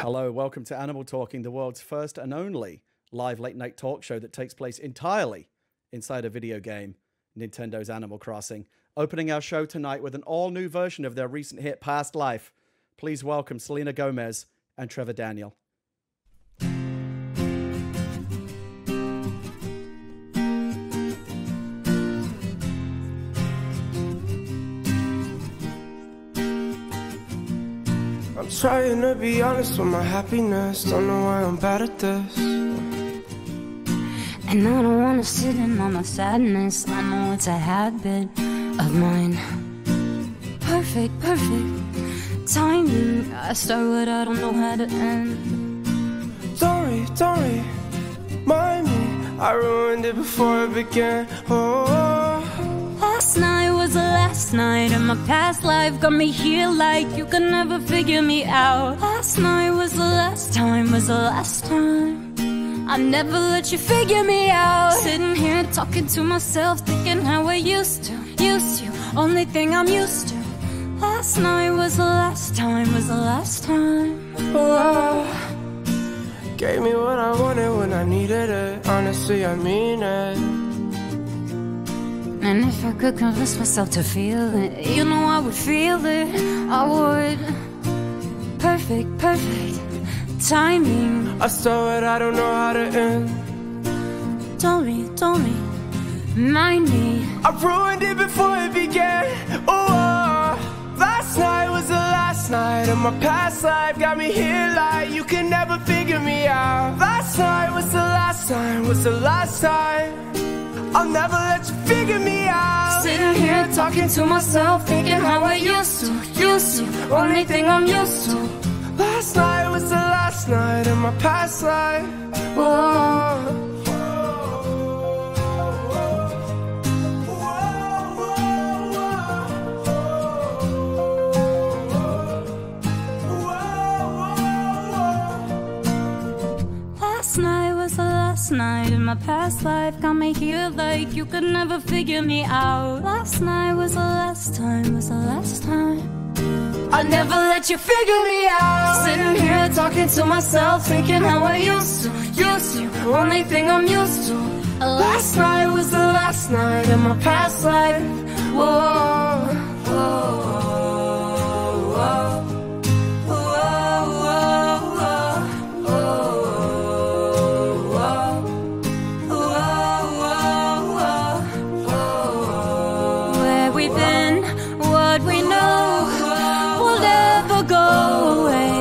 Hello, welcome to Animal Talking, the world's first and only live late night talk show that takes place entirely inside a video game, Nintendo's Animal Crossing. Opening our show tonight with an all new version of their recent hit Past Life. Please welcome Selena Gomez and Trevor Daniel. I'm trying to be honest with my happiness. Don't know why I'm bad at this. And I don't wanna sit in on my sadness. I know it's a habit of mine. Perfect, perfect timing. I start what I don't know how to end. Sorry, sorry, mind me. I ruined it before it began. Oh, Last night was the last night, and my past life got me here like you could never figure me out. Last night was the last time, was the last time. I never let you figure me out. Sitting here talking to myself, thinking how I used to, used to. Only thing I'm used to. Last night was the last time, was the last time. oh. Gave me what I wanted when I needed it. Honestly, I mean it. And if I could convince myself to feel it, you know I would feel it. I would. Perfect, perfect timing. I saw it, I don't know how to end. Don't me, don't me, mind me. I ruined it before it began. Oh, last night was the last night of my past life. Got me here like you can never figure me out. Last night was the last time, was the last time. I'll never let you figure me out. Sitting here talking to myself, thinking how I used to, used to. Only thing I'm used to. Last night was the last night of my past life. Oh. Last night in my past life. Got me here like you could never figure me out. Last night was the last time, was the last time. I never let you figure me out. Sitting here talking to myself, thinking how I used to, used to. Only thing I'm used to. Last night was the last night in my past life. Go away.